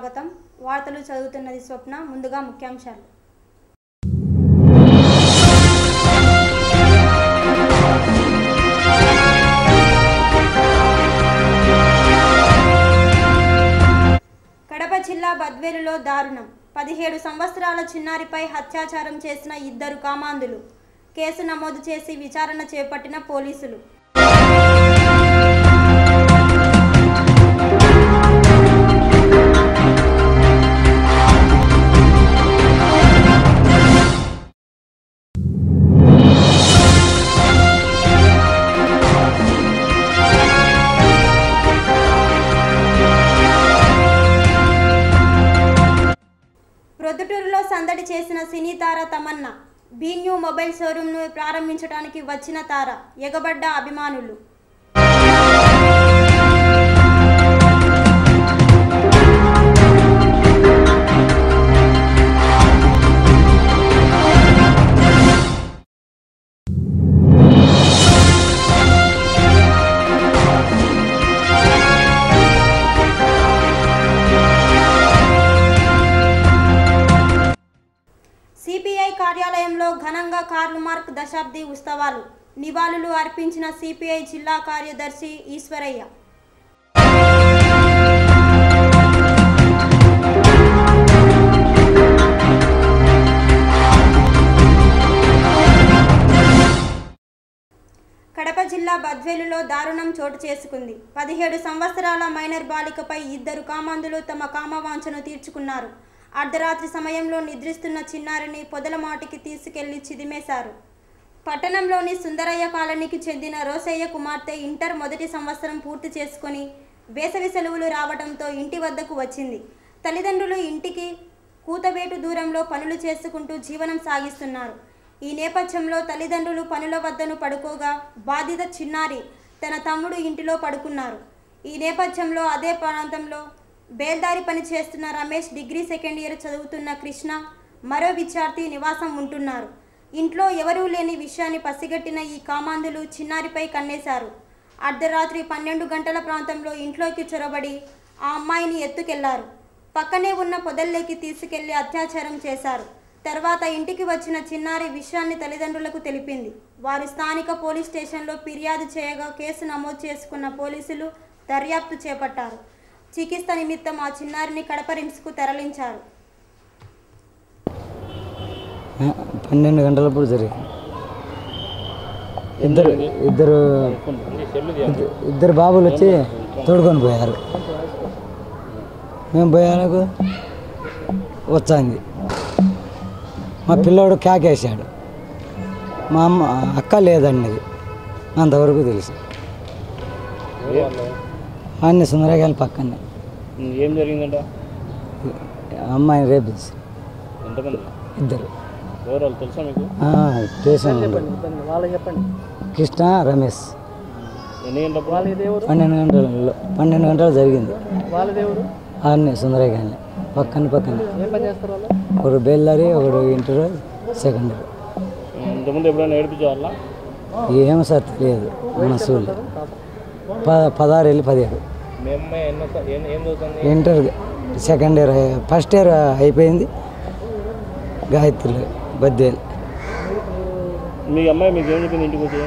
స్వాగతం. వార్తలు చదువుతున్నది స్వప్న. ముందుగా ముఖ్యాంశాలు. కడప జిల్లా బద్వేలులో దారుణం. పదిహేడు సంవత్సరాల చిన్నారిపై అత్యాచారం చేసిన ఇద్దరు కామాంధులు. కేసు నమోదు చేసి విచారణ చేపట్టిన పోలీసులు. మొబైల్ షోరూంను ప్రారంభించడానికి వచ్చిన తార ఎగబడ్డ అభిమానులు. శతాబ్ది ఉత్సవాలు. నివాళులు అర్పించిన సిపిఐ జిల్లా కార్యదర్శి ఈశ్వరయ్య. కడప జిల్లా బద్వేలులో దారుణం చోటు చేసుకుంది. పదిహేడు సంవత్సరాల మైనర్ బాలికపై ఇద్దరు కామాంధులు తమ కామవాంఛను తీర్చుకున్నారు. అర్ధరాత్రి సమయంలో నిద్రిస్తున్న చిన్నారిని పొదలమాటికి తీసుకెళ్ళి చిదిమేశారు. పట్టణంలోని సుందరయ్య కాలనీకి చెందిన రోసయ్య కుమార్తె ఇంటర్ మొదటి సంవత్సరం పూర్తి చేసుకొని వేసవి సెలవులు రావడంతో ఇంటి వద్దకు వచ్చింది. తల్లిదండ్రులు ఇంటికి కూతవేటు దూరంలో పనులు చేసుకుంటూ జీవనం సాగిస్తున్నారు. ఈ నేపథ్యంలో తల్లిదండ్రులు పనుల వద్దను పడుకోగా బాధిత చిన్నారి తన తమ్ముడు ఇంటిలో పడుకున్నారు. ఈ నేపథ్యంలో అదే ప్రాంతంలో బేల్దారి పని చేస్తున్న రమేష్ డిగ్రీ సెకండ్ ఇయర్ చదువుతున్న కృష్ణ మరో విద్యార్థి నివాసం ఉంటున్నారు. ఇంట్లో ఎవరూ లేని విషయాన్ని పసిగట్టిన ఈ కామాంధులు చిన్నారిపై కన్నేశారు. అర్ధరాత్రి పన్నెండు గంటల ప్రాంతంలో ఇంట్లోకి చొరబడి ఆ అమ్మాయిని ఎత్తుకెళ్ళారు. పక్కనే ఉన్న పొదల్లోకి తీసుకెళ్ళి అత్యాచారం చేశారు. తర్వాత ఇంటికి వచ్చిన చిన్నారి విషయాన్ని తల్లిదండ్రులకు తెలిపింది. వారు స్థానిక పోలీస్ స్టేషన్లో ఫిర్యాదు చేయగా కేసు నమోదు చేసుకున్న పోలీసులు దర్యాప్తు చేపట్టారు. చికిత్స నిమిత్తం ఆ చిన్నారిని కడప రిమ్స్కు తరలించారు. పన్నెండు గంటలప్పుడు జరిగింది ఇద్దరు ఇద్దరు ఇద్ద- ఇద్దరు బాబులు వచ్చి తోడుకొని పోయారు. మేము పోయాలకు వచ్చింది. మా పిల్లోడు కేకేసాడు మా అమ్మ అక్క లేదన్నది అంతవరకు తెలుసు. అన్ని సుందరగాయల పక్కనే. ఏం జరిగిందంట? అమ్మాయిని ఎంతమంది? ఇద్దరు. తెలుసా మీకు? ఆ, స్టేషన్ వాళ్ళకి చెప్పండి. కృష్ణ రమేష్. పన్నెండు గంటలలో పన్నెండు గంటలు జరిగింది. వాళ్ళ దేవుడు ఆడనే సుందరగానే పక్కన పక్కన. ఏం పని చేస్తారు వాళ్ళు? ఒకడు బేల్దారి ఒకడు ఇంటర్ సెకండ్ ఏమో సార్ తెలియదు. మన స్కూల్లో ప పదహారు వెళ్ళి పదిహేడు. Inter second year first year అయిపోయింది. గాయత్రిలో. బద్దేలు మీ అమ్మాయి మీకు ఏం చెప్పింది ఇంటికి వచ్చి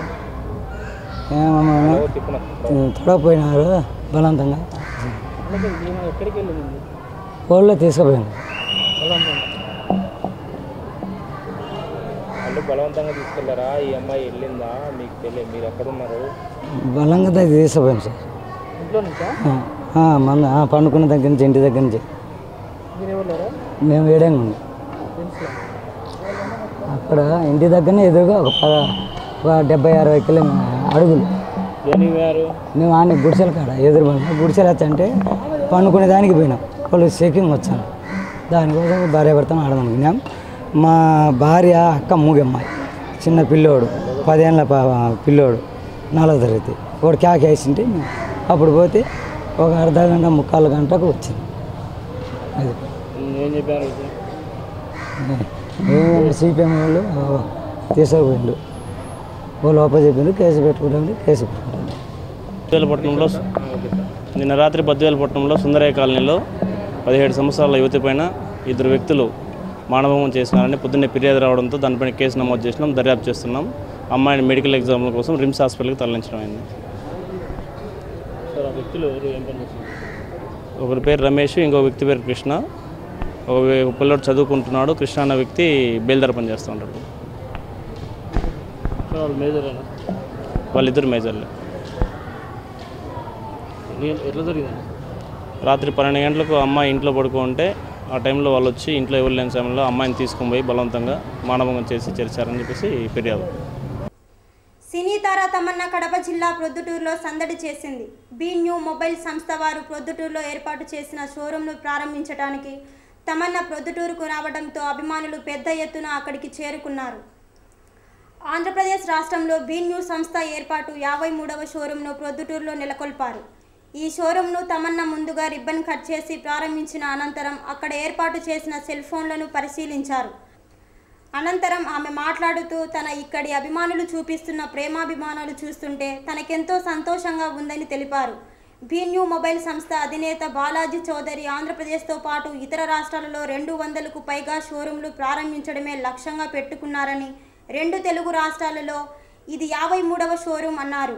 తొడపోయినారు బలవంతంగా ఎక్కడికి వెళ్ళింది ఊళ్ళో తీసుకుపోయింది. వాళ్ళు బలవంతంగా తీసుకెళ్ళారా? ఈ అమ్మాయి వెళ్ళిందా? మీకు తెలియదు. మీరు ఎక్కడున్నారు? బలంగా తీసుకుపోయింది సార్. మన పండుకున్న దగ్గర నుంచి ఇంటి దగ్గర నుంచి. మేము వేడంగా ఉన్నాం అక్కడ ఇంటి దగ్గరనే ఎదురుగా ఒక పద ఒక డెబ్బై అరవై కిలో అడుగులు. మేము ఆడ గుడిసెల కాడ ఎదురు పడినా గుడిసెలు వచ్చంటే పండుకునే దానికి పోయినాం. వాళ్ళు చెకింగ్ వచ్చాను దానికోసం భార్య భర్తను ఆడమనుకున్నాం మా భార్య అక్క మూగమ్మాయి చిన్న పిల్లోడు పదేళ్ళ పిల్లోడు నాలుగో తరగతి. వాడు క్యాక్ వేసింటే అప్పుడు పోతే ఒక అర్ధ గంట ముక్కాలు గంటకు వచ్చింది అది. ఏం చెప్పారు సిపిఎం వాళ్ళు తీసుకుపోయిండు వాళ్ళు. లోపల చెప్పిండు కేసు పెట్టుకుంటాం కేసు విశాఖపట్నంలో నిన్న రాత్రి బద్వేలపట్నంలో సుందరయ్య కాలనీలో పదిహేడు సంవత్సరాల యువతి పైన ఇద్దరు వ్యక్తులు మానభంగం చేసినారని పొద్దున్నే ఫిర్యాదు రావడంతో దానిపైన కేసు నమోదు చేసినాం దర్యాప్తు చేస్తున్నాం. అమ్మాయిని మెడికల్ ఎగ్జామ్ల కోసం రిమ్స్ హాస్పిటల్కి తరలించడం అయింది. ఒకరి పేరు రమేష్ ఇంకో వ్యక్తి పేరు కృష్ణ. ఒక పిల్లోడు చదువుకుంటున్నాడు కృష్ణ అన్న వ్యక్తి బేల్దార పని చేస్తూ ఉంటాడు. వాళ్ళిద్దరు మేజర్లు. ఎట్లా జరిగింది రాత్రి పన్నెండు గంటలకు అమ్మాయి ఇంట్లో పడుకో ఉంటే ఆ టైంలో వాళ్ళు వచ్చి ఇంట్లో ఎవరు లేని సమయంలో అమ్మాయిని తీసుకొని పోయి బలవంతంగా మానభంగం చేసి చేర్చారని చెప్పేసి ఫిర్యాదు. సినీ తార తమన్నా కడప జిల్లా ప్రొద్దుటూరులో సందడి చేసింది. బీ న్యూ మొబైల్ సంస్థ వారు ప్రొద్దుటూరులో ఏర్పాటు చేసిన షోరూంను ప్రారంభించడానికి తమన్నా ప్రొద్దుటూరుకు రావడంతో అభిమానులు పెద్ద ఎత్తున అక్కడికి చేరుకున్నారు. ఆంధ్రప్రదేశ్ రాష్ట్రంలో బీ న్యూ సంస్థ ఏర్పాటు యాభై మూడవ షోరూంను ప్రొద్దుటూరులో నెలకొల్పారు. ఈ షోరూంను తమన్నా ముందుగా రిబ్బన్ కట్ చేసి ప్రారంభించిన అనంతరం అక్కడ ఏర్పాటు చేసిన సెల్ ఫోన్లను పరిశీలించారు. అనంతరం ఆమె మాట్లాడుతూ తన ఇక్కడి అభిమానులు చూపిస్తున్న ప్రేమాభిమానాలు చూస్తుంటే తనకెంతో సంతోషంగా ఉందని తెలిపారు. బీ న్యూ మొబైల్ సంస్థ అధినేత బాలాజీ చౌదరి ఆంధ్రప్రదేశ్తో పాటు ఇతర రాష్ట్రాలలో రెండు వందలకు పైగా షోరూంలు ప్రారంభించడమే లక్ష్యంగా పెట్టుకున్నారని రెండు తెలుగు రాష్ట్రాలలో ఇది యాభై మూడవ షోరూం అన్నారు.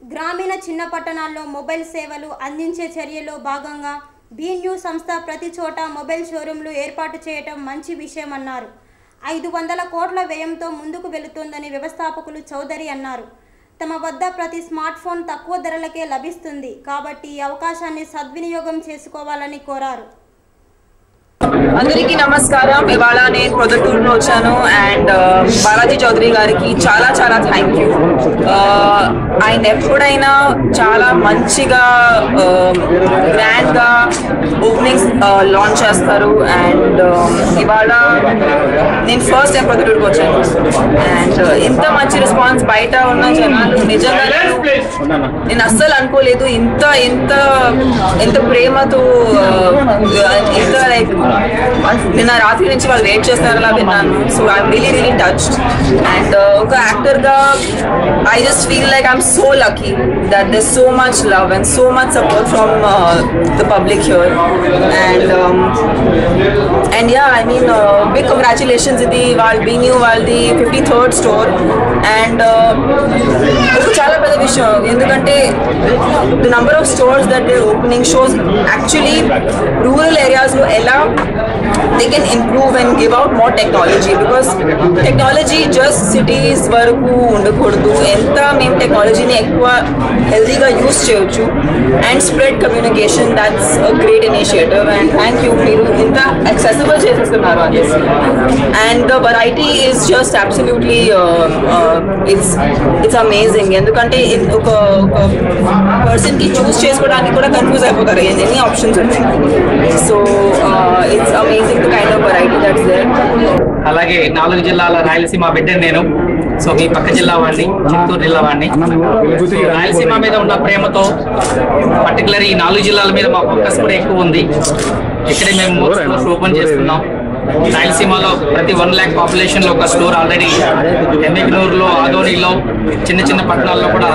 గ్రామీణ చిన్న పట్టణాల్లో మొబైల్ సేవలు అందించే చర్యలో భాగంగా బీ న్యూ సంస్థ ప్రతి చోట మొబైల్ షోరూంలు ఏర్పాటు చేయటం మంచి విషయమన్నారు. ఐదు వందల కోట్ల వ్యయంతో ముందుకు వెళుతోందని వ్యవస్థాపకులు చౌదరి అన్నారు. తమ వద్ద ప్రతి స్మార్ట్ ఫోన్ తక్కువ ధరలకే లభిస్తుంది కాబట్టి ఈ అవకాశాన్ని సద్వినియోగం చేసుకోవాలని కోరారు. అందరికీ నమస్కారం. ఇవాళ నేను ప్రొద్దుటూరులో వచ్చాను అండ్ బాలాజీ చౌదరి గారికి చాలా చాలా థ్యాంక్ యూ ఆయన ఎప్పుడైనా చాలా మంచిగా గ్రాండ్గా ఓపెనింగ్స్ లాంచ్ చేస్తారు అండ్ ఇవాళ నేను ఫస్ట్ టైం ప్రొద్దుటూరుకి వచ్చాను. అండ్ ఇంత మంచి రెస్పాన్స్ బయట ఉన్న జనాలు నిజంగా నేను- అస్సలు అనుకోలేదు. ఇంత ఇంత ఎంత ప్రేమతో ఇంత లైక్ నిన్న రాత్రి నుంచి వాళ్ళు వెయిట్ చేస్తారలా విన్నాను. So I'm really really touched and ఒక యాక్టర్గా I just feel like I'm so lucky that there so much love and so much support from the public here and and yeah I mean big congratulations ఇది వాళ్ళ బీన్యూ వాళ్ళది fifty third store and చాలా పెద్ద విషయం ఎందుకంటే the number of stores that they opening shows actually rural ఏరియాస్లో ఎలా they can improve and give out more technology because technology just cities వరకు ఉండకూడదు ఎంత మేము టెక్నాలజీని ఎక్కువ హెల్దీగా యూస్ చేయొచ్చు and spread communication that's great initiative and thank you మీరు ఇంత accessible చేసేస్తున్నారు అనేసి and the variety is just absolutely it's it's amazing ఎందుకంటే it- ఒక ఒక పర్సన్కి చూస్ చేసుకోవడానికి కూడా కన్ఫ్యూజ్ అయిపోతారు ఎన్ని ఆప్షన్స్ ఉన్నాయి so it's amazing kind of variety that's there అలాగే నాలుగు జిల్లాల రాయలసీమ బిడ్డను నేను. సో మీ పక్క జిల్లా వాడిని చిత్తూరు జిల్లా వాడిని. రాయలసీమ మీద ఉన్న ప్రేమతో పర్టికులర్ ఈ నాలుగు జిల్లాల మీద మా ఫోకస్ కూడా ఎక్కువ ఉంది. ఇక్కడే మేము ఓపెన్ చేస్తున్నాం రాయలసీమలో ప్రతి వన్ ల్యాక్ పాపులేషన్లో ఒక స్టోర్ ఆల్రెడీ ఎమ్మెగ్నూరులో ఆదోనిలో చిన్న చిన్న పట్టణాల్లో కూడా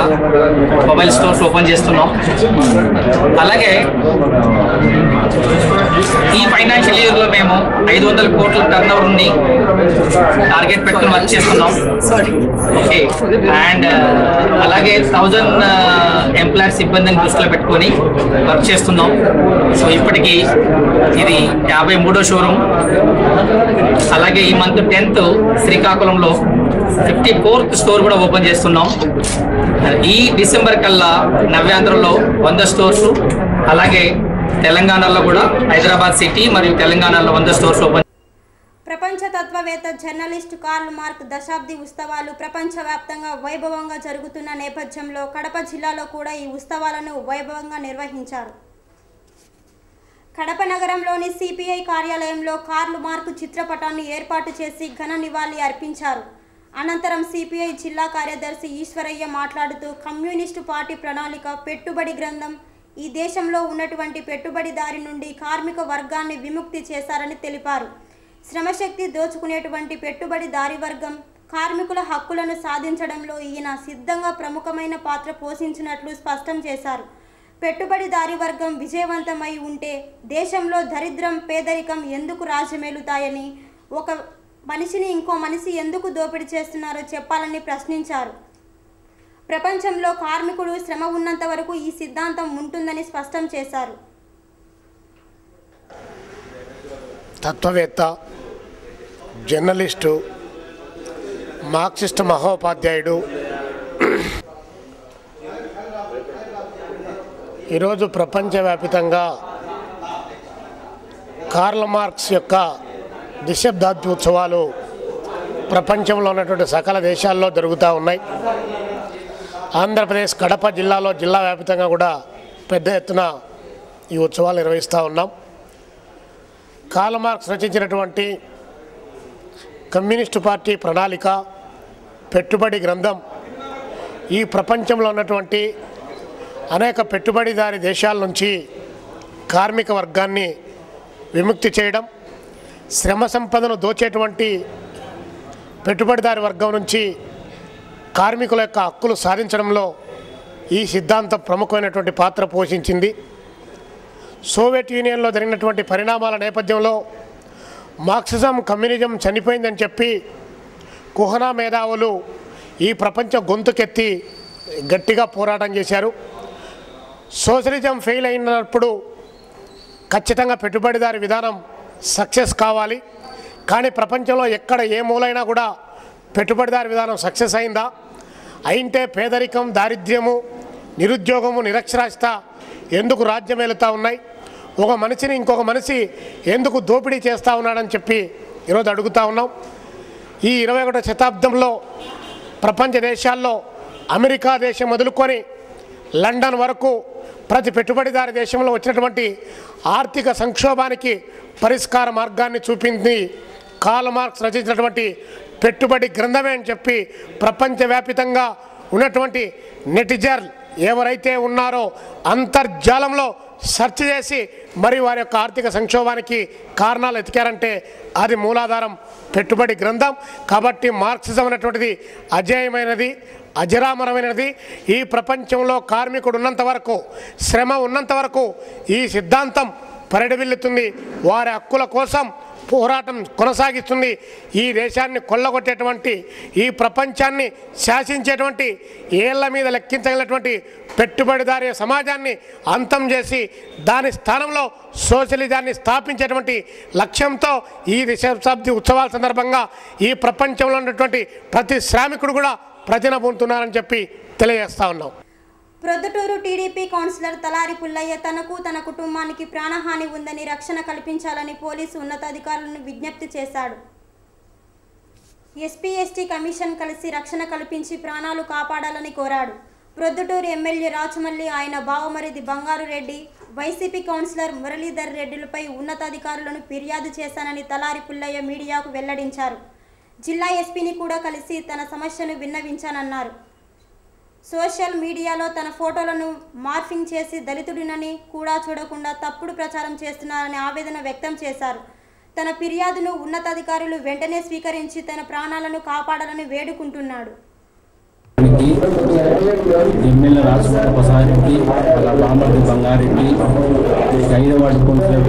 మొబైల్ స్టోర్స్ ఓపెన్ చేస్తున్నాం. అలాగే ఈ ఫైనాన్షియల్ ఇయర్లో మేము ఐదు వందల కోట్ల టర్న్ ఓవర్ని టార్గెట్ పెట్టుకుని వర్క్ చేస్తున్నాం. ఓకే అండ్ అలాగే థౌజండ్ ఎంప్లాయీస్ సిబ్బందిని దృష్టిలో పెట్టుకొని వర్క్ చేస్తున్నాం. సో ఇప్పటికి ఇది యాభై మూడో షోరూమ్. అలాగే ఈ మంత్ టెన్త్ శ్రీకాకుళంలో ఫిఫ్టీ ఫోర్త్ స్టోర్ కూడా ఓపెన్ చేస్తున్నాం. ఈ డిసెంబర్ కల్లా నవ్యాంధ్రలో వంద స్టోర్స్ అలాగే తెలంగాణలో కూడా హైదరాబాద్ సిటీ మరియు తెలంగాణలో వంద స్టోర్స్ ఓపెన్ ప్రపంచ తత్వవేత్త జర్నలిస్ట్ కార్ల్ మార్క్ దశాబ్ది ఉత్సవాలు ప్రపంచవ్యాప్తంగా వైభవంగా జరుగుతున్న నేపథ్యంలో కడప జిల్లాలో కూడా ఈ ఉత్సవాలను వైభవంగా నిర్వహించారు. కడప నగరంలోని సిపిఐ కార్యాలయంలో కార్లు మార్కు చిత్రపటాన్ని ఏర్పాటు చేసి ఘన నివాళి అర్పించారు. అనంతరం సిపిఐ జిల్లా కార్యదర్శి ఈశ్వరయ్య మాట్లాడుతూ కమ్యూనిస్టు పార్టీ ప్రణాళిక పెట్టుబడి గ్రంథం ఈ దేశంలో ఉన్నటువంటి పెట్టుబడిదారి నుండి కార్మిక వర్గాన్ని విముక్తి చేశారని తెలిపారు. శ్రమశక్తి దోచుకునేటువంటి పెట్టుబడిదారి వర్గం కార్మికుల హక్కులను సాధించడంలో ఈయన సిద్ధంగా ప్రముఖమైన పాత్ర పోషించినట్లు స్పష్టం చేశారు. పెట్టుబడిదారి వర్గం విజయవంతమై ఉంటే దేశంలో దరిద్రం పేదరికం ఎందుకు రాజమేలుతాయని ఒక మనిషిని ఇంకో మనిషి ఎందుకు దోపిడీ చేస్తున్నారో చెప్పాలని ప్రశ్నించారు. ప్రపంచంలో కార్మికుడు శ్రమ ఉన్నంత వరకు ఈ సిద్ధాంతం ఉంటుందని స్పష్టం చేశారు. తత్వవేత్త జర్నలిస్టు మార్క్సిస్ట్ మహోపాధ్యాయుడు ఈరోజు ప్రపంచవ్యాప్తంగా కార్ల మార్క్స్ యొక్క దశాబ్దాబ్ది ఉత్సవాలు ప్రపంచంలో ఉన్నటువంటి సకల దేశాల్లో జరుగుతూ ఉన్నాయి. ఆంధ్రప్రదేశ్ కడప జిల్లాలో జిల్లా వ్యాపితంగా కూడా పెద్ద ఎత్తున ఈ ఉత్సవాలు నిర్వహిస్తూ ఉన్నాం. కార్ల మార్క్స్ రచించినటువంటి కమ్యూనిస్టు పార్టీ ప్రణాళిక పెట్టుబడి గ్రంథం ఈ ప్రపంచంలో ఉన్నటువంటి అనేక పెట్టుబడిదారి దేశాల నుంచి కార్మిక వర్గాన్ని విముక్తి చేయడం శ్రమ సంపదను దోచేటువంటి పెట్టుబడిదారి వర్గం నుంచి కార్మికుల యొక్క హక్కులు సాధించడంలో ఈ సిద్ధాంతం ప్రముఖమైనటువంటి పాత్ర పోషించింది. సోవియట్ యూనియన్లో జరిగినటువంటి పరిణామాల నేపథ్యంలో మార్క్సిజం కమ్యూనిజం చనిపోయిందని చెప్పి కుహనా మేధావులు ఈ ప్రపంచం గొంతుకెత్తి గట్టిగా పోరాటం చేశారు. సోషలిజం ఫెయిల్ అయినప్పుడు ఖచ్చితంగా పెట్టుబడిదారి విధానం సక్సెస్ కావాలి. కానీ ప్రపంచంలో ఎక్కడ ఏ మూలైనా కూడా పెట్టుబడిదారి విధానం సక్సెస్ అయిందా? అయింటే పేదరికం దారిద్ర్యము నిరుద్యోగము నిరక్షరాస్యత ఎందుకు రాజ్యమేలుతూ ఉన్నాయి? ఒక మనిషిని ఇంకొక మనిషి ఎందుకు దోపిడీ చేస్తూ ఉన్నాడని చెప్పి ఈరోజు అడుగుతూ ఉన్నాం. ఈ ఇరవై ఒకటో శతాబ్దంలో ప్రపంచ దేశాల్లో అమెరికా దేశం మొదలుకొని లండన్ వరకు ప్రతి పెట్టుబడిదారి దేశంలో వచ్చినటువంటి ఆర్థిక సంక్షోభానికి పరిష్కార మార్గాన్ని చూపింది కాల్ మార్క్స్ రచించినటువంటి పెట్టుబడి గ్రంథమే అని చెప్పి ప్రపంచవ్యాపితంగా ఉన్నటువంటి నెటిజర్ ఎవరైతే ఉన్నారో అంతర్జాలంలో సెర్చ్ చేసి మరి వారి యొక్క ఆర్థిక సంక్షోభానికి కారణాలు ఎతికారంటే అది మూలాధారం పెట్టుబడి గ్రంథం. కాబట్టి మార్క్సిజం అనేటువంటిది అజేయమైనది. అజరామరమైనది. ఈ ప్రపంచంలో కార్మికుడు ఉన్నంత వరకు శ్రమ ఉన్నంత వరకు ఈ సిద్ధాంతం పరిడవిల్లుతుంది. వారి హక్కుల కోసం పోరాటం కొనసాగిస్తుంది. ఈ దేశాన్ని కొల్లగొట్టేటువంటి ఈ ప్రపంచాన్ని శాసించేటువంటి ఏళ్ళ మీద లెక్కించగలటువంటి పెట్టుబడిదారి సమాజాన్ని అంతం చేసి దాని స్థానంలో సోషలిజాన్ని స్థాపించేటువంటి లక్ష్యంతో ఈ దశాబ్ది ఉత్సవాల సందర్భంగా ఈ ప్రపంచంలో ఉన్నటువంటి ప్రతి శ్రామికుడు కూడా ప్రతిన పొందుతున్నారని చెప్పి తెలియజేస్తా ఉన్నాం. ప్రొద్దుటూరు టీడీపీ కౌన్సిలర్ తలారి పుల్లయ్య తనకు తన కుటుంబానికి ప్రాణహాని ఉందని రక్షణ కల్పించాలని పోలీసు ఉన్నతాధికారులను విజ్ఞప్తి చేశాడు. ఎస్పీ ఎస్టీ కమిషన్ కలిసి రక్షణ కల్పించి ప్రాణాలు కాపాడాలని కోరాడు. ప్రొద్దుటూరు ఎమ్మెల్యే రాచమల్లి ఆయన బావమరిది బంగారు రెడ్డి వైసీపీ కౌన్సిలర్ మురళీధర్ రెడ్డిలపై ఉన్నతాధికారులను ఫిర్యాదు చేశానని తలారి పుల్లయ్య మీడియాకు వెల్లడించారు. జిల్లా ఎస్పీని కూడా కలిసి తన సమస్యను విన్నవించానన్నారు. సోషల్ మీడియాలో తన ఫోటోలను మార్ఫింగ్ చేసి దళితుడినని కూడా చూడకుండా తప్పుడు ప్రచారం చేస్తున్నారని ఆవేదన వ్యక్తం చేశారు. తన ఫిర్యాదును ఉన్నతాధికారులు వెంటనే స్వీకరించి తన ప్రాణాలను కాపాడాలని వేడుకుంటున్నాడు. ఎమ్మెల్యే రాజశేఖర రెడ్డి అలా బామ్మర్ది బంగారెడ్డి ఐదవాడి కొంచెం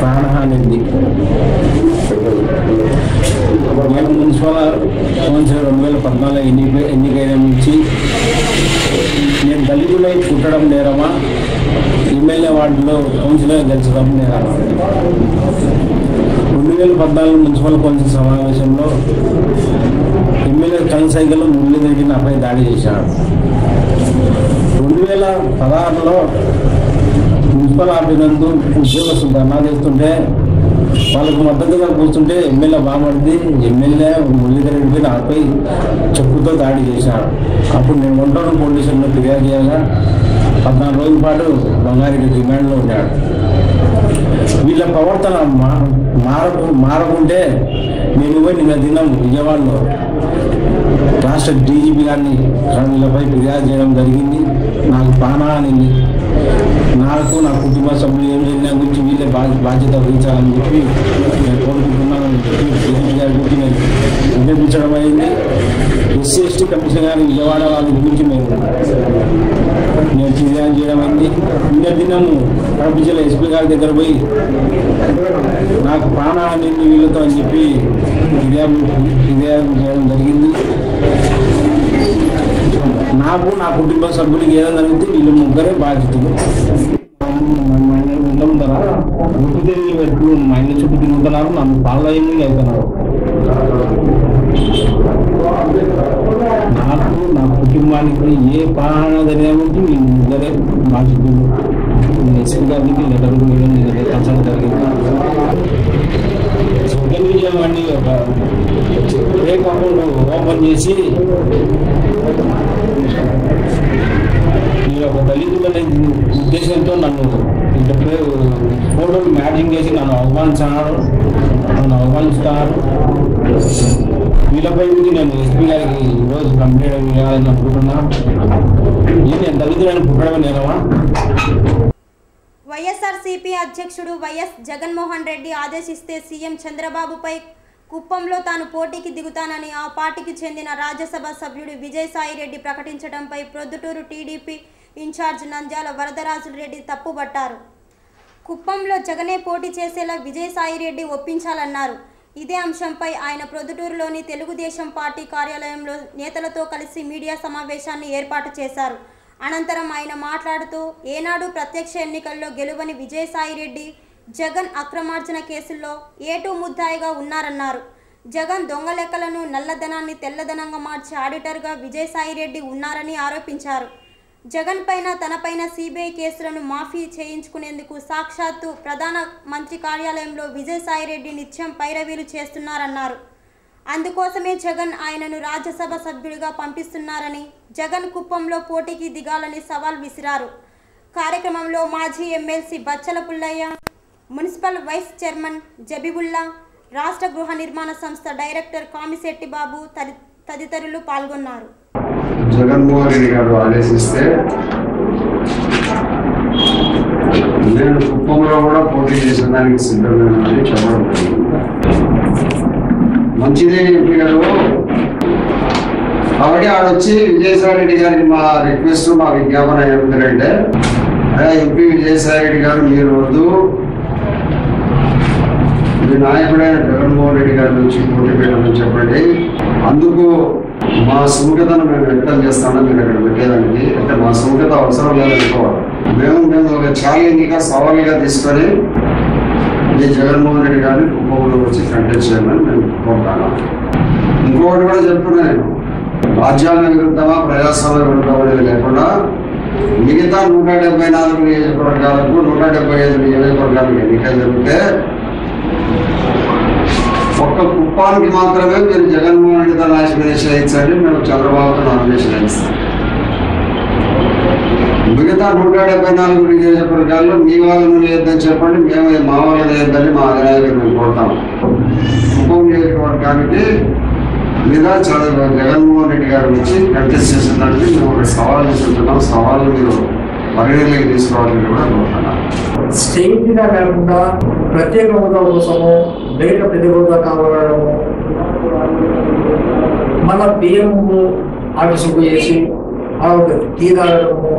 ప్రాణహాని అప్పుడు నేను మున్సిపల్ కౌన్సిలర్ రెండు వేల పద్నాలుగు ఎన్ని ఎన్నికైన నుంచి? నేను దళితులై పుట్టడం నేరమా ఎమ్మెల్యే వార్డులో కౌన్సిలర్ గెలిచడం నేరమా రెండు వేల పద్నాలుగు మున్సిపల్ కౌన్సిల్ సమావేశంలో ఎమ్మెల్యే కనసైకలో మురళీధరెడ్డి నాపై దాడి చేశాడు. రెండు వేల పదహారులో మున్సిపల్ ఆఫీస్ నందు ఉద్యోగస్తులు ధర్నా చేస్తుంటే వాళ్ళకు మద్దతుగా కూర్చుంటే ఎమ్మెల్యే బాగుపడింది ఎమ్మెల్యే మురళీధరెడ్డి నాపై చెప్పుతో దాడి చేశాడు అప్పుడు నేను ఉంటాను పోలీసులను ఫిర్యాదు చేయగా పద్నాలుగు రోజుల పాటు బంగారెడ్డి డిమాండ్లో ఉన్నాడు. వీళ్ళ ప్రవర్తన మా- మారకు మారకుంటే నేను పోయి నిన్న దినం విజయవాడలో రాష్ట్ర డీజీపీ గారిని వీళ్ళపై ఫిర్యాదు చేయడం జరిగింది. నాకు ప్రాణహానింది నాకు నా కుటుంబ సభ్యులు ఏం జరిగిన గురించి వీళ్ళే బాధ్యత వహించాలని చెప్పి నేను కోరుకుంటున్నానని చెప్పి డీజీపీ గారి గురించి నేను విన్నపించడం అయింది. ఎస్ ఎస్సీ ఎస్టీ కమిషన్ గారి విజయవాడ వాళ్ళ గురించి మేము నేను ఫిర్యాదు చేయడం అయింది. నిన్న దినము కడప జిల్లా ఎస్పీ గారి దగ్గర పోయి నాకు ప్రాణాలు ఉంది వీళ్ళతో అని చెప్పి ఫిర్యాదు ఫిర్యాదు చేయడం జరిగింది. నాకు నా కుటుంబ సభ్యులకి ఏదైనా జరిగితే వీళ్ళు ముగ్గురే బాధితులు. ఉండం ధర గుర్తు తెలియని మా ఇంటి చుట్టూ తిరుగుతున్నారు నన్ను పాలయ్యింది అవుతున్నారు నాకు నా కుటుంబానికి ఏ ప్రాణ జరిగినప్పుడు మీ ముగ్గురే బాధితులు. ఎస్పీ గారికి లెటర్ కన్సల్ట్ జరిగింది. సెకండ్ విజయం అండి ఒక బ్రేక్ అకౌంట్ ఓపెన్ చేసి నేను ఒక దళితులనే ఉద్దేశంతో నన్ను ఇంత ఫోటోలు మ్యాచింగ్ చేసి నన్ను అవమానించారు. నన్ను అవమానిస్తున్నారు వీళ్ళపై కూడా నేను ఎస్పీ గారికి ఈరోజు కంప్లైంట్ ఇవ్వాలని అనుకుంటున్నాను ఇది నేను దళితులని పుట్టడం నేనమా వైఎస్ఆర్సీపీ అధ్యక్షుడు వైఎస్ జగన్మోహన్ రెడ్డి ఆదేశిస్తే సీఎం చంద్రబాబుపై కుప్పంలో తాను పోటీకి దిగుతానని ఆ పార్టీకి చెందిన రాజ్యసభ సభ్యుడు విజయసాయిరెడ్డి ప్రకటించడంపై ప్రొద్దుటూరు టీడీపీ ఇన్ఛార్జ్ నంద్యాల వరదరాజులరెడ్డి తప్పుబట్టారు. కుప్పంలో జగనే పోటీ చేసేలా విజయసాయిరెడ్డి ఒప్పించాలన్నారు. ఇదే అంశంపై ఆయన ప్రొద్దుటూరులోని తెలుగుదేశం పార్టీ కార్యాలయంలో నేతలతో కలిసి మీడియా సమావేశాన్ని ఏర్పాటు చేశారు. అనంతరం ఆయన మాట్లాడుతూ ఏనాడు ప్రత్యక్ష ఎన్నికల్లో గెలువని విజయసాయిరెడ్డి జగన్ అక్రమార్జన కేసుల్లో ఏటూ ముద్దాయిగా ఉన్నారన్నారు. జగన్ దొంగ లెక్కలను నల్లధనాన్ని తెల్లధనంగా మార్చే ఆడిటర్గా విజయసాయిరెడ్డి ఉన్నారని ఆరోపించారు. జగన్ పైన తనపైన సిబిఐ కేసులను మాఫీ చేయించుకునేందుకు సాక్షాత్తు ప్రధాన మంత్రి కార్యాలయంలో విజయసాయిరెడ్డి నిత్యం పైరవీలు చేస్తున్నారన్నారు. అందుకోసమే జగన్ ఆయనను రాజ్యసభ సభ్యుడిగా పంపిస్తున్నారని జగన్ కుప్పంలో పోటీకి దిగాలని సవాల్ విసిరారు. కార్యక్రమంలో మాజీ MLC Bachala Pullaiah municipal vice chairman Jabibulla రాష్ట్ర గృహ నిర్మాణ సంస్థ డైరెక్టర్ కామిశెట్టి బాబు తది తదితరులు పాల్గొన్నారు. జగన్మోహన్ రెడ్డి గారు ఆదేశిస్తే నేను కుప్పంలో కూడా పోటీ చేసేదానికి సిద్ధమేనని చెప్పడం మంచిదే ఎంపీ గారు కాబట్టి ఆడొచ్చి విజయసాయి రెడ్డి గారికి మా రిక్వెస్ట్ మా విజ్ఞాపన ఏమిటంటే ఎంపీ విజయసాయి రెడ్డి గారు మీరు వద్దు. మీ నాయకుడైన జగన్మోహన్ రెడ్డి గారి నుంచి పోటీ పెట్టమని చెప్పండి. అందుకు మా సుముఖతను మేము వ్యక్తం చేస్తామని మీరు అక్కడ పెట్టేదానికి. అంటే మా సుముఖత అవసరం లేదనుకోవాలి మేము మేము ఒక ఛాలెంజ్గా సవాలుగా తీసుకొని ఈ జగన్మోహన్ రెడ్డి గారిని కుప్పంలో వచ్చి కంటెస్ట్ చేయమని మేము కోరుతాను. ఇంకొకటి కూడా చెప్తున్నాను నేను. రాజ్యాంగ విరుద్ధమా ప్రజాస్వామ్య విరుద్ధమా అనేది లేకుండా మిగతా నూట డెబ్బై నాలుగు నియోజకవర్గాలకు నూట డెబ్బై ఐదు నియోజకవర్గాలకు ఎన్నికలు జరిగితే ఒక్క కుప్పానికి మాత్రమే మీరు జగన్మోహన్ రెడ్డితో నాశనం వేయించండి మేము చంద్రబాబుతో నామినేషన్ వేయిస్తాం మిగతా నూట డెబ్బై నాలుగు నియోజకవర్గాల్లో మీ వాళ్ళను లేదని చెప్పండి మేము మా వాళ్ళని లేదని మా అధినాయకులు మేము కోరుతాం. కుప్పం నియోజకవర్గానికి మీద చంద్ర జగన్మోహన్ రెడ్డి గారి నుంచి కంటెస్ట్ చేసినట్టు మేము ఒక సవాల్ చేస్తున్నాం సవాళ్ళు మీరు పరిగణలోకి తీసుకోవాలని కూడా కోరుతున్నాం. స్టేట్గా కాకుండా ప్రత్యేక హోదా కోసము బయట ప్రతి కావడం. మన బియ్యము ఆఫీసుకు చేసి ఆ యొక్క తీరాడము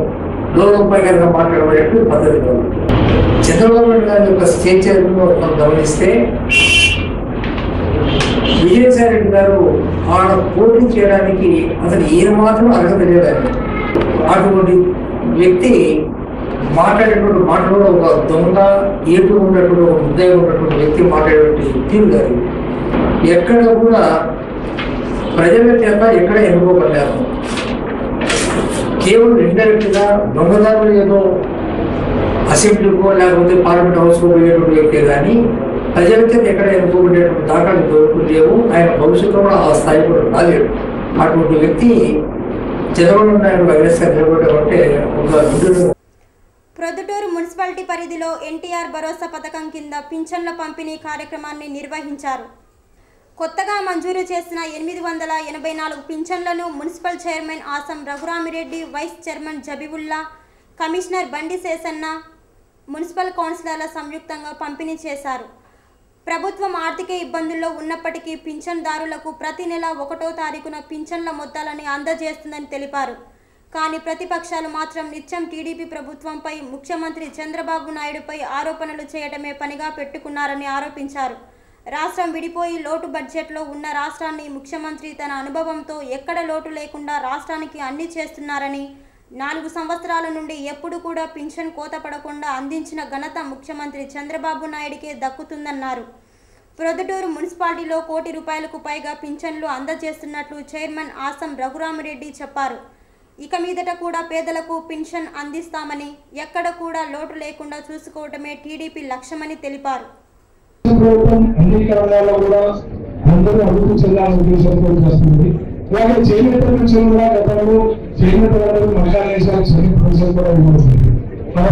లోకంపై కనుక మాట్లాడబడేట్టు పద్ధతి కాదు. చంద్రబాబు నాయుడు గారి యొక్క స్టేచర్ను మనం గమనిస్తే విజయసాయి రెడ్డి గారు ఆడ పోటీ చేయడానికి అసలు ఏ మాత్రం అర్హత లేదని అటువంటి వ్యక్తి మాట్లాడేటువంటి మాటలో ఒక దొంగ ఏటు ఉన్నటువంటి ఒక ముద్దాయి ఉన్నటువంటి వ్యక్తి మాట్లాడేటువంటి తీరు గారు ఎక్కడ కూడా ప్రజల చేత ఎక్కడ ఎన్నుకోబడలేదు. కేవలం ఇండైరెక్ట్గా దొంగదారులు ఏదో అసెంబ్లీకో లేకపోతే పార్లమెంట్ హౌస్కో పోయేటువంటి వ్యక్తే కానీ ప్రజల చేత ఎక్కడ ఎన్నుకోబడేటువంటి దాఖలు దొరుకులు లేవు ఆయన భవిష్యత్తులో కూడా ఆ స్థాయి కూడా రాలేడు అటువంటి వ్యక్తి చంద్రబాబు నాయుడు వైఎస్ఆర్ నిలబడడం అంటే ఒక నిధులు ప్రొద్దుటూరు మున్సిపాలిటీ పరిధిలో ఎన్టీఆర్ భరోసా పథకం కింద పింఛన్ల పంపిణీ కార్యక్రమాన్ని నిర్వహించారు. కొత్తగా మంజూరు చేసిన ఎనిమిది వందల ఎనభై నాలుగు పింఛన్లను municipal chairman Asam Raghurami Reddy vice chairman Jabibulla commissioner Bandi Seshanna municipal కౌన్సిలర్ల సంయుక్తంగా పంపిణీ చేశారు. ప్రభుత్వం ఆర్థిక ఇబ్బందుల్లో ఉన్నప్పటికీ పింఛన్దారులకు ప్రతి నెల ఒకటో తారీఖున పింఛన్ల మొత్తాలని అందజేస్తుందని తెలిపారు. కానీ ప్రతిపక్షాలు మాత్రం నిత్యం టీడీపీ ప్రభుత్వంపై ముఖ్యమంత్రి చంద్రబాబు నాయుడుపై ఆరోపణలు చేయడమే పనిగా పెట్టుకున్నారని ఆరోపించారు. రాష్ట్రం విడిపోయి లోటు బడ్జెట్లో ఉన్న రాష్ట్రాన్ని ముఖ్యమంత్రి తన అనుభవంతో ఎక్కడ లోటు లేకుండా రాష్ట్రానికి అన్ని చేస్తున్నారని నాలుగు సంవత్సరాల నుండి ఎప్పుడు కూడా పింఛన్ కోత పడకుండా అందించిన ఘనత ముఖ్యమంత్రి చంద్రబాబు నాయుడికే దక్కుతుందన్నారు. ప్రొద్దుటూరు మున్సిపాలిటీలో కోటి రూపాయలకు పైగా పింఛన్లు అందజేస్తున్నట్లు చైర్మన్ ఆసం రఘురామరెడ్డి చెప్పారు. ఇక మీదట కూడా పేదలకు పింఛన్ అందిస్తామని ఎక్కడ కూడా లోటు లేకుండా చూసుకోవటమే టీడీపీ లక్ష్యమని తెలిపారు. అలాగే చేనేత కూడా గతంలో చేనేత చేనేత కూడా మన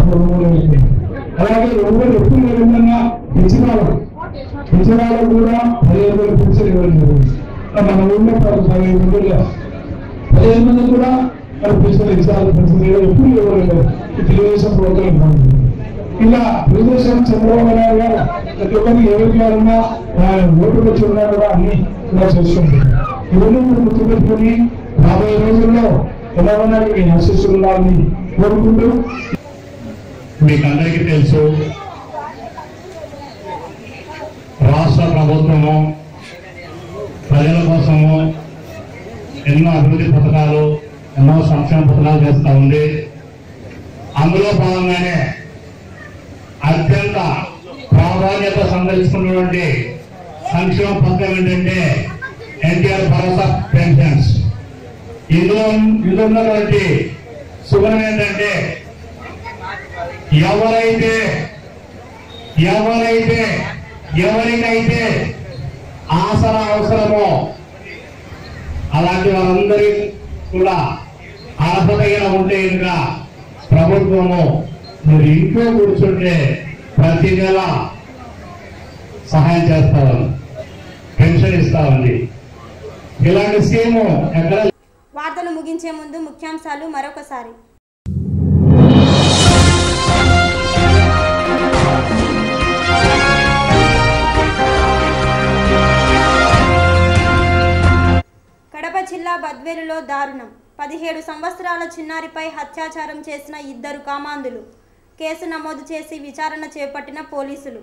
అలాగే ఎవరు ఎప్పుడు లేదన్నా కూడా పదిహేను పెన్షన్ ఇవ్వడం జరిగింది. మన ఊళ్ళో పదిహేను మంది పదిహేను మంది కూడా ఎప్పుడు ఇవ్వలేదు. ఈ తెలుగుదేశం ప్రభుత్వం ఇలా తెలుగుదేశం చంద్రబాబు నాయుడు గారు ప్రతి ఒక్కరికి ఎవరికి కావాలన్నా ఓటు వచ్చి ఉన్నా కూడా అన్ని ఇలా చేస్తుంది. ఇవన్నీ మీరు గుర్తుపెట్టుకుని రాబోయే రోజుల్లో చంద్రబాబు మీ ఆశీస్సులు ఉండాలని కోరుకుంటూ మీకు అందరికీ తెలుసు రాష్ట్ర ప్రభుత్వము ప్రజల కోసము ఎన్నో అభివృద్ధి పథకాలు ఎన్నో సంక్షేమ పథకాలు చేస్తూ ఉంది అందులో భాగంగానే అత్యంత ప్రాధాన్యత సంతరించుకున్నటువంటి సంక్షేమ పథకం ఏంటంటే ఎన్టీఆర్ భరోసా పెన్షన్స్. ఇందులో ఇందులో ఉన్నటువంటి శుభ్రం ఏంటంటే ఎవరైతే ఎవరైతే ఎవరికైతే ఆసరా అవసరమో అలాంటి వారందరి కూడా అర్హతగిన ఉంటే కనుక ప్రభుత్వము మీరు ఇంట్లో కూర్చుంటే ప్రతి నెల సహాయం చేస్తామని పెన్షన్ ఇస్తామండి ఇలాంటి స్కీము ఎక్కడ వార్తలు ముగించే ముందు ముఖ్యాంశాలు మరొకసారి. కడప జిల్లా బద్వేలులో దారుణం. పదిహేడు సంవత్సరాల చిన్నారిపై అత్యాచారం చేసిన ఇద్దరు కామాంధులు. కేసు నమోదు చేసి విచారణ చేపట్టిన పోలీసులు.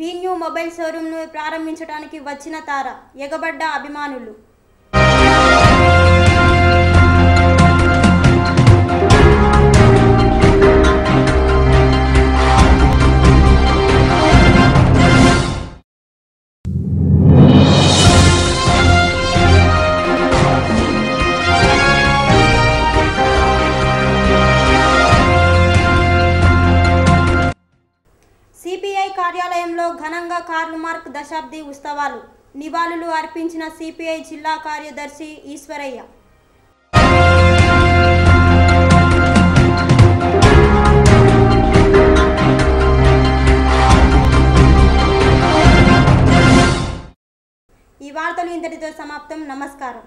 బీ న్యూ మొబైల్ షోరూంను ప్రారంభించడానికి వచ్చిన తార ఎగబడ్డ అభిమానులు. శతాబ్ది ఉత్సవాలు నివాళులు అర్పించిన సిపిఐ జిల్లా కార్యదర్శి ఈశ్వరయ్య. ఈ వార్తలు ఇంతటితో సమాప్తం. నమస్కారం.